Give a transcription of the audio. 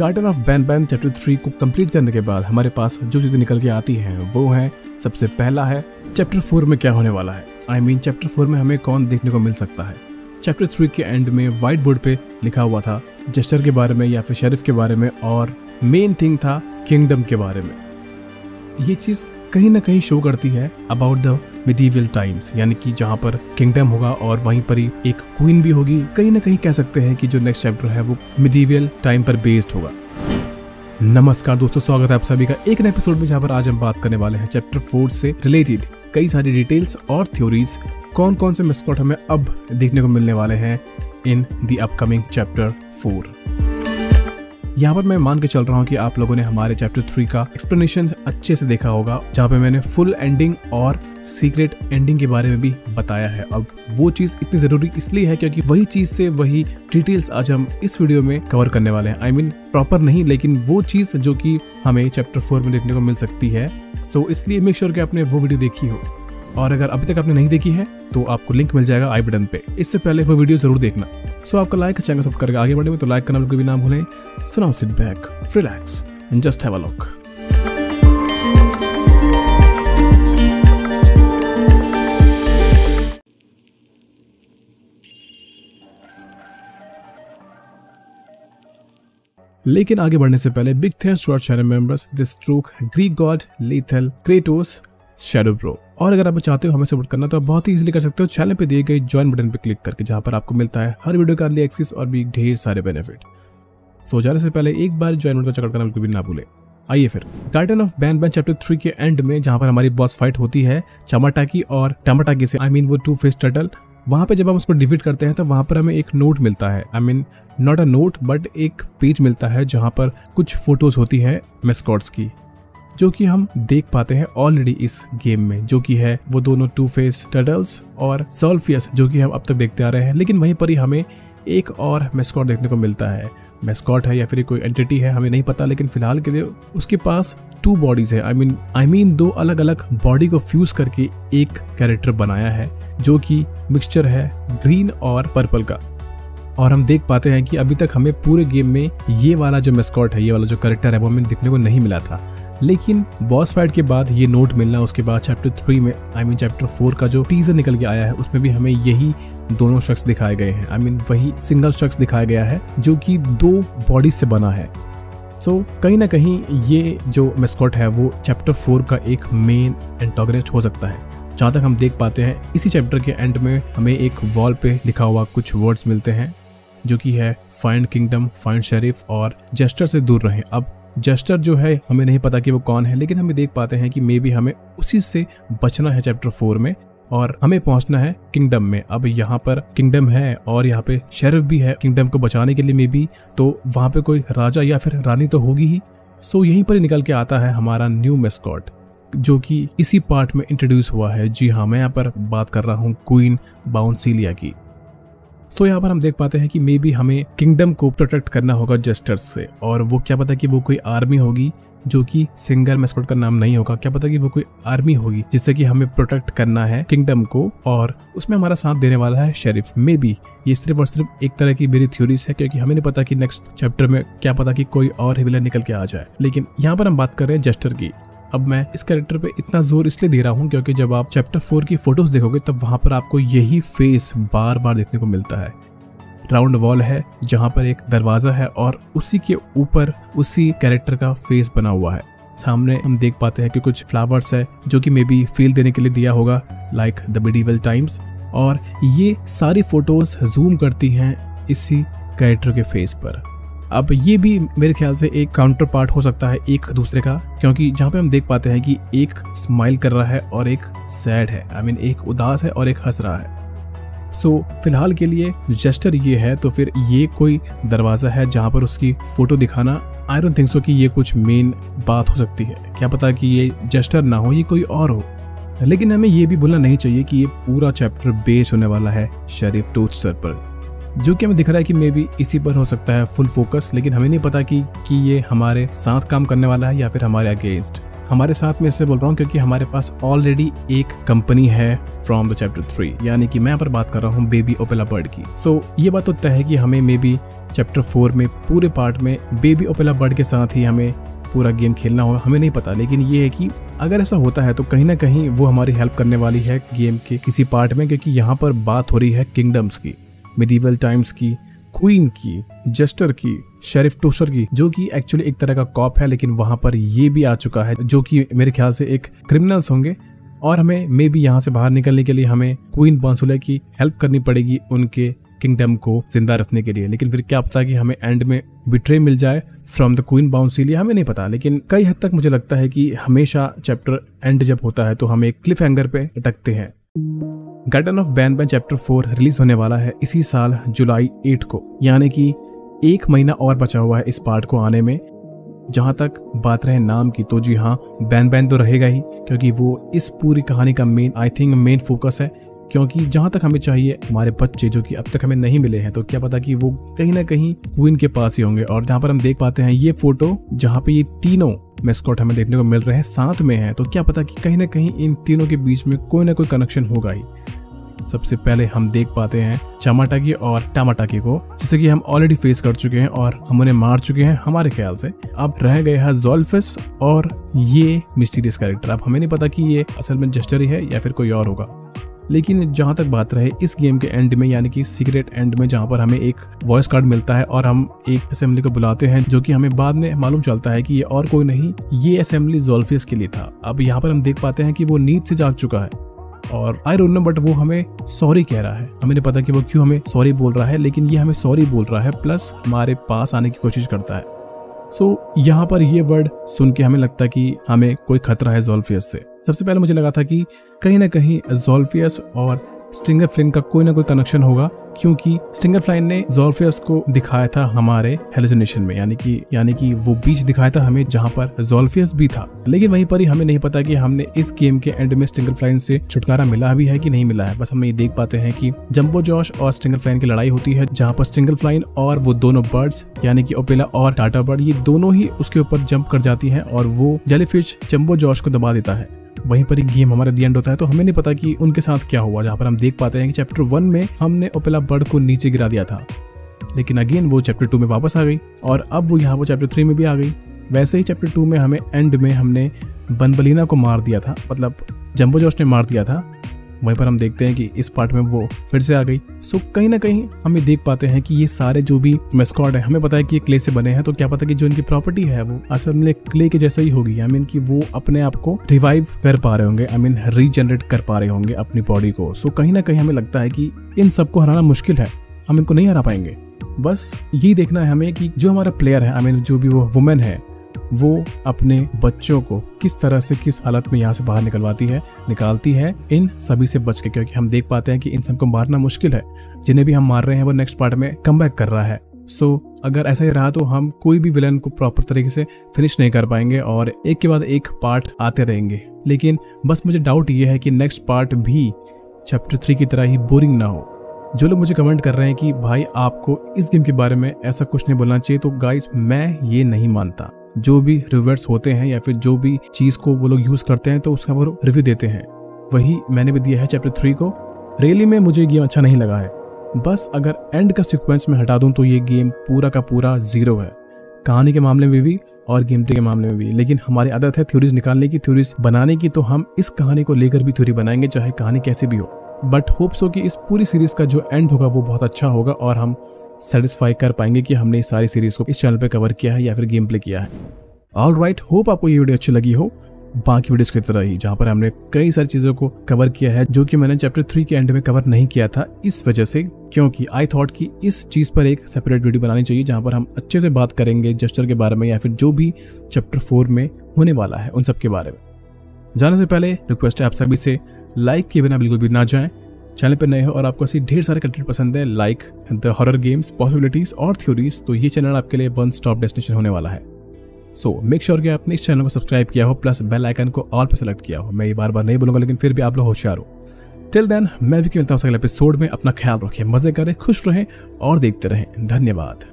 Garden of ban ban chapter three को complete करने के बाद हमारे पास जो चीज़ें निकल के आती हैं, वो है, सबसे पहला है चैप्टर फोर में क्या होने वाला है? आई मीन चैप्टर फोर में हमें कौन देखने को मिल सकता है? चैप्टर थ्री के एंड में व्हाइट बोर्ड पे लिखा हुआ था जस्टर के बारे में या फिर शेरिफ के बारे में और मेन थिंग था किंगडम के बारे में। ये चीज़ कहीं ना कहीं शो करती है अबाउट द मिडीवियल टाइम्स यानी कि जहाँ पर किंगडम होगा और वहीं पर ही एक क्वीन भी होगी। कहीं ना कहीं कह सकते हैं कि जो नेक्स्ट चैप्टर है, वो मिडीवियल टाइम पर बेस्ड होगा। नमस्कार दोस्तों, स्वागत है आप सभी का एक नए एपिसोड में, जहाँ पर आज हम बात करने वाले हैं चैप्टर फोर से रिलेटेड कई सारी डिटेल्स और थ्योरीज कौन कौन से मिसकॉट हमें अब देखने को मिलने वाले हैं in the upcoming chapter four यहाँ पर मैं मान के चल रहा हूँ कि आप लोगों ने हमारे चैप्टर थ्री का एक्सप्लेनेशन अच्छे से देखा होगा, जहाँ पे मैंने फुल एंडिंग और सीक्रेट एंडिंग के बारे में भी बताया है। अब वो चीज़ इतनी ज़रूरी इसलिए है क्योंकि वही चीज़ से वही डिटेल्स आज हम इस वीडियो में कवर करने वाले हैं। आई मीन प्रॉपर नहीं लेकिन वो चीज़ जो कि हमें चैप्टर फोर में देखने को मिल सकती है। सो so, इसलिए मेक श्योर कि आपने वो वीडियो देखी हो। और अगर अभी तक आपने नहीं देखी है तो आपको लिंक मिल जाएगा आई बटन पे। इससे पहले वो वीडियो ज़रूर देखना। सो आपका लाइक चैनल सब करके आगे बढ़े तो लाइक करना बिल्कुल भी ना भूलें। So now sit back relax and just have a look लेकिन आगे बढ़ने से पहले big thanks to our channel members this stroke Greek god lethal Kratos shadow pro और अगर आप चाहते हो हमें सपोर्ट करना तो आप बहुत ही इजीली कर सकते हो। चैनल पे दिए गए ज्वाइन बटन पे क्लिक करके जहाँ पर आपको मिलता है हर वीडियो का अर्ली एक्सेस और भी ढेर सारे बेनिफिट सो जाने से पहले एक बार ज्वाइन बटन का चक्कर करना बिल्कुल भी ना भूले। आइए फिर। Garden of Banban chapter three के एंड में जहाँ पर हमारी बॉस फाइट होती है चमाटाकी और टमाटाकी से आई I मीन mean, वो टू फेस टर्टल वहाँ पे जब हम उसको डिफीट करते हैं तो वहाँ पर हमें एक नोट मिलता है। I mean not a note but एक पेज मिलता है, जहाँ पर कुछ फ़ोटोज़ होती हैं मेस्कॉट्स की, जो कि हम देख पाते हैं ऑलरेडी इस गेम में, जो कि है वो दोनों टू फेस टर्टल्स और सॉल्फियस जो कि हम अब तक देखते आ रहे हैं। लेकिन वहीं पर ही हमें एक और मेस्कॉट देखने को मिलता है। मेस्कॉट है या फिर कोई एंटिटी है, हमें नहीं पता, लेकिन फ़िलहाल के लिए उसके पास टू बॉडीज है। आई मीन आई मीन दो अलग अलग बॉडी को फ्यूज करके एक कैरेक्टर बनाया है, जो कि मिक्सचर है ग्रीन और पर्पल का। और हम देख पाते हैं कि अभी तक हमें पूरे गेम में ये वाला जो मेस्कॉट है, ये वाला जो करेक्टर है, वो हमें देखने को नहीं मिला था। लेकिन बॉस फाइट के बाद ये नोट मिलना उसके बाद चैप्टर थ्री में आई मीन चैप्टर फोर का जो टीजर निकल के आया है उसमें भी हमें यही दोनों शख्स दिखाए गए हैं। आई मीन वही सिंगल शख्स दिखाया गया है जो कि दो बॉडी से बना है। सो so, कहीं ना कहीं ये जो मेस्कॉट है वो चैप्टर फोर का एक मेन एंटोगनिस्ट हो सकता है। जहाँ तक हम देख पाते हैं इसी चैप्टर के एंड में हमें एक वॉल पे लिखा हुआ कुछ वर्ड्स मिलते हैं जो कि है फाइंड किंगडम फाइंड शरीफ और जेस्टर से दूर रहें। अब जस्टर जो है, हमें नहीं पता कि वो कौन है, लेकिन हमें देख पाते हैं कि मे बी हमें उसी से बचना है चैप्टर फोर में, और हमें पहुँचना है किंगडम में। अब यहाँ पर किंगडम है, और यहाँ पे शेरिफ भी है किंगडम को बचाने के लिए मे बी तो वहाँ पे कोई राजा या फिर रानी तो होगी ही। सो यहीं पर निकल के आता है हमारा न्यू मेस्कॉट जो कि इसी पार्ट में इंट्रोड्यूस हुआ है। जी हाँ मैं यहाँ पर बात कर रहा हूँ क्वीन बाउंसिलिया की। सो यहाँ पर हम देख पाते हैं कि मे बी हमें किंगडम को प्रोटेक्ट करना होगा जस्टर्स से। और वो क्या पता कि वो कोई आर्मी होगी जो कि सिंगर मेस्कॉट का नाम नहीं होगा। क्या पता कि वो कोई आर्मी होगी जिससे कि हमें प्रोटेक्ट करना है किंगडम को। और उसमें हमारा साथ देने वाला है शेरिफ मे बी ये सिर्फ़ और सिर्फ़ एक तरह की मेरी थ्योरीज है क्योंकि हमें नहीं पता कि नेक्स्ट चैप्टर में क्या पता कि कोई और विलन निकल के आ जाए। लेकिन यहाँ पर हम बात कर रहे हैं जस्टर की। अब मैं इस कैरेक्टर पे इतना ज़ोर इसलिए दे रहा हूँ क्योंकि जब आप चैप्टर फोर की फ़ोटोज़ देखोगे, तब वहाँ पर आपको यही फेस बार बार देखने को मिलता है। राउंड वॉल है, जहाँ पर एक दरवाज़ा है और उसी के ऊपर उसी कैरेक्टर का फेस बना हुआ है। सामने हम देख पाते हैं कि कुछ फ्लावर्स है, जो कि मे बी फील देने के लिए दिया होगा लाइक द मिडीवल टाइम्स और ये सारी फ़ोटोज़ जूम करती हैं इसी कैरेक्टर के फेस पर। अब ये भी मेरे ख्याल से एक काउंटर पार्ट हो सकता है एक दूसरे का क्योंकि जहाँ पे हम देख पाते हैं कि एक स्माइल कर रहा है और एक सैड है आई I मीन mean, एक उदास है और एक हंस रहा है। सो so, फ़िलहाल के लिए जेस्टर ये है तो फिर ये कोई दरवाज़ा है जहाँ पर उसकी फ़ोटो दिखाना आई डोंट थिंक सो कि ये कुछ मेन बात हो सकती है। क्या पता कि ये जेस्टर ना हो ये कोई और हो। लेकिन हमें ये भी भूलना नहीं चाहिए कि ये पूरा चैप्टर बेस होने वाला है शरीफ टोस्टर पर। जो कि हमें दिख रहा है कि मे बी इसी पर हो सकता है फुल फोकस लेकिन हमें नहीं पता कि कि ये हमारे साथ काम करने वाला है या फिर हमारे अगेंस्ट हमारे साथ में इससे बोल रहा हूँ क्योंकि हमारे पास ऑलरेडी एक कंपनी है फ्रॉम द चैप्टर थ्री यानी कि मैं यहाँ पर बात कर रहा हूँ बेबी ओपेला बर्ड की। सो so, ये बात तो तय है कि हमें मे बी चैप्टर फोर में पूरे पार्ट में बेबी ओपेला बर्ड के साथ ही हमें पूरा गेम खेलना होगा हमें नहीं पता। लेकिन ये है कि अगर ऐसा होता है तो कहीं ना कहीं वो हमारी हेल्प करने वाली है गेम के किसी पार्ट में क्योंकि यहाँ पर बात हो रही है किंगडम्स की। मिडीवल टाइम्स की क्वीन की जस्टर की शेरिफ टोशर की, जो कि एक्चुअली एक तरह का कॉप है, लेकिन वहाँ पर ये भी आ चुका है, जो कि मेरे ख्याल से एक क्रिमिनल्स होंगे। और हमें मे बी यहाँ से बाहर निकलने के लिए हमें क्वीन बॉन्सुले की हेल्प करनी पड़ेगी उनके किंगडम को ज़िंदा रखने के लिए। लेकिन फिर क्या पता कि हमें एंड में बिट्रे मिल जाए फ्रॉम द क्वीन बाउंसिली हमें नहीं पता। लेकिन कई हद तक मुझे लगता है कि हमेशा चैप्टर एंड जब होता है तो हम एक क्लिफ हैंगर पे अटकते हैं। Garden of Banban chapter four release होने वाला है इसी साल जुलाई एट को। यानी कि एक महीना और बचा हुआ है इस पार्ट को आने में। जहाँ तक बात रहे नाम की तो जी हाँ बैन बैन तो रहेगा ही, क्योंकि वो इस पूरी कहानी का main I think main focus है। क्योंकि जहाँ तक हमें चाहिए हमारे बच्चे, जो कि अब तक हमें नहीं मिले हैं तो क्या पता कि वो कहीं ना कहीं क्वीन के पास ही होंगे। और जहाँ पर हम देख पाते हैं ये फ़ोटो जहाँ पे ये तीनों मेस्कॉट हमें देखने को मिल रहे हैं, साथ में हैं तो क्या पता कि कहीं ना कहीं इन तीनों के बीच में कोई ना कोई कनेक्शन होगा ही। सबसे पहले हम देख पाते हैं चमाटाकी और टामाटाकी को, जिसे कि हम ऑलरेडी फेस कर चुके हैं और हम उन्हें मार चुके हैं हमारे ख्याल से। अब रह गए हैं जोल्फिस और ये मिस्टीरियस कैरेक्टर अब हमें नहीं पता कि ये असल में जस्टर ही है या फिर कोई और होगा। लेकिन जहाँ तक बात रहे इस गेम के एंड में, यानी कि सीक्रेट एंड में, जहाँ पर हमें एक वॉइस कार्ड मिलता है और हम एक असेंबली को बुलाते हैं, जो कि हमें बाद में मालूम चलता है कि ये और कोई नहीं, ये असेंबली जोल्फियस के लिए था। अब यहाँ पर हम देख पाते हैं कि वो नींद से जाग चुका है। और आई डोंट नो बट वो हमें सॉरी कह रहा है। हमें नहीं पता कि वो क्यों हमें सॉरी बोल रहा है लेकिन ये हमें सॉरी बोल रहा है प्लस हमारे पास आने की कोशिश करता है। सो so, यहाँ पर ये वर्ड सुन के हमें लगता है कि हमें कोई खतरा है जोल्फियस से। सबसे पहले मुझे लगा था कि कहीं ना कहीं जोल्फियस और स्टिंगर फ्लिन का कोई ना कोई कनेक्शन होगा, क्योंकि स्टिंगर फ्लाइन ने जोल्फियस को दिखाया था हमारे हेलोजिनेशन में, यानी कि यानी कि वो बीच दिखाया था हमें जहाँ पर जोल्फियस भी था। लेकिन वहीं पर ही हमें नहीं पता कि हमने इस गेम के एंड में स्टिंगर फ्लाइन से छुटकारा मिला भी है कि नहीं मिला है। बस हम ये देख पाते हैं कि जम्बो जॉश और स्टिंगर फ्लाइन की लड़ाई होती है, जहाँ पर स्टिंगर फ्लाइन और वो दोनों बर्ड्स यानी कि ओपेला और टाटा बर्ड ये दोनों ही उसके ऊपर जंप कर जाती है और वो जेलीफिश जम्बो जॉश को दबा देता है। वहीं पर एक गेम हमारा दी एंड होता है तो हमें नहीं पता कि उनके साथ क्या हुआ, जहाँ पर हम देख पाते हैं कि चैप्टर वन में हमने ओपेला बर्ड को नीचे गिरा दिया था। लेकिन अगेन वो चैप्टर टू में वापस आ गई, और अब वो यहाँ पर चैप्टर थ्री में भी आ गई। वैसे ही चैप्टर टू में हमें एंड में हमने बनबलीना को मार दिया था मतलब जम्बो जोश ने मार दिया था। वहीं पर हम देखते हैं कि इस पार्ट में वो फिर से आ गई। सो कहीं ना कहीं हम ये देख पाते हैं कि ये सारे जो भी मेस्कॉट है, हमें पता है कि ये क्ले से बने हैं तो क्या पता कि जो इनकी प्रॉपर्टी है, वो असल में क्ले के जैसा ही होगी। आई मीन कि वो अपने आप को रिवाइव कर पा रहे होंगे आई मीन रीजनरेट कर पा रहे होंगे अपनी बॉडी को। सो कहीं ना कहीं हमें लगता है कि इन सबको हराना मुश्किल है। हम इनको नहीं हरा पाएँगे। बस यही देखना है हमें कि जो हमारा प्लेयर है आई मीन जो भी वो वुमेन है वो अपने बच्चों को किस तरह से किस हालत में यहाँ से बाहर निकलवाती है निकालती है इन सभी से बच के क्योंकि हम देख पाते हैं कि इन सबको मारना मुश्किल है। जिन्हें भी हम मार रहे हैं वो नेक्स्ट पार्ट में कम कर रहा है। सो so, अगर ऐसा ही रहा तो हम कोई भी विलन को प्रॉपर तरीके से फिनिश नहीं कर पाएँगे और एक के बाद एक पार्ट आते रहेंगे। लेकिन बस मुझे डाउट ये है कि नेक्स्ट पार्ट भी चैप्टर थ्री की तरह ही बोरिंग ना हो। जो लोग मुझे कमेंट कर रहे हैं कि भाई आपको इस गेम के बारे में ऐसा कुछ नहीं बोलना चाहिए तो गाइस मैं ये नहीं मानता। जो भी रिवर्स होते हैं या फिर जो भी चीज़ को वो लोग यूज़ करते हैं तो उसका वो रिव्यू देते हैं। वही मैंने भी दिया है चैप्टर थ्री को। रियली में मुझे गेम अच्छा नहीं लगा है। बस अगर एंड का सिक्वेंस में हटा दूँ तो ये गेम पूरा का पूरा ज़ीरो है। कहानी के मामले में भी और गेम प्ले के मामले में भी। लेकिन हमारी आदत है थ्योरीज निकालने की थ्योरीज बनाने की तो हम इस कहानी को लेकर भी थ्योरी बनाएँगे, चाहे कहानी कैसे भी हो। बट होप्स हो कि इस पूरी सीरीज़ का जो एंड होगा, वो बहुत अच्छा होगा और हम सेटिस्फाई कर पाएँगे कि हमने सारी सीरीज़ को इस चैनल पर कवर किया है या फिर गेम प्ले किया है। ऑल राइट होप आपको ये वीडियो अच्छी लगी हो। बाकी वीडियोस की तरह ही, जहाँ पर हमने कई सारी चीज़ों को कवर किया है, जो कि मैंने चैप्टर थ्री के एंड में कवर नहीं किया था, इस वजह से, क्योंकि आई थॉट कि इस चीज़ पर एक सेपरेट वीडियो बनानी चाहिए, जहाँ पर हम अच्छे से बात करेंगे जस्टर के बारे में या फिर जो भी चैप्टर फोर में होने वाला है, उन सब के बारे में। जाने से पहले रिक्वेस्ट है आप सभी से लाइक के बिना बिल्कुल भी ना जाएँ। चैनल पर नए हो और आपको ऐसी ढेर सारे कंटेंट पसंद है like the horror games possibilities और थ्योरीज तो ये चैनल आपके लिए वन स्टॉप डेस्टिनेशन होने वाला है। सो मेक श्योर कि आपने इस चैनल को सब्सक्राइब किया हो प्लस बेल आइकन को ऑल पर सेलेक्ट किया हो। मैं ये बार बार नहीं बोलूँगा, लेकिन फिर भी आप लोग होशियार हो। टिल देन मैं भी मिलता हूँ अगले एपिसोड में। अपना ख्याल रखें मज़े करें, खुश रहें और देखते रहें। धन्यवाद।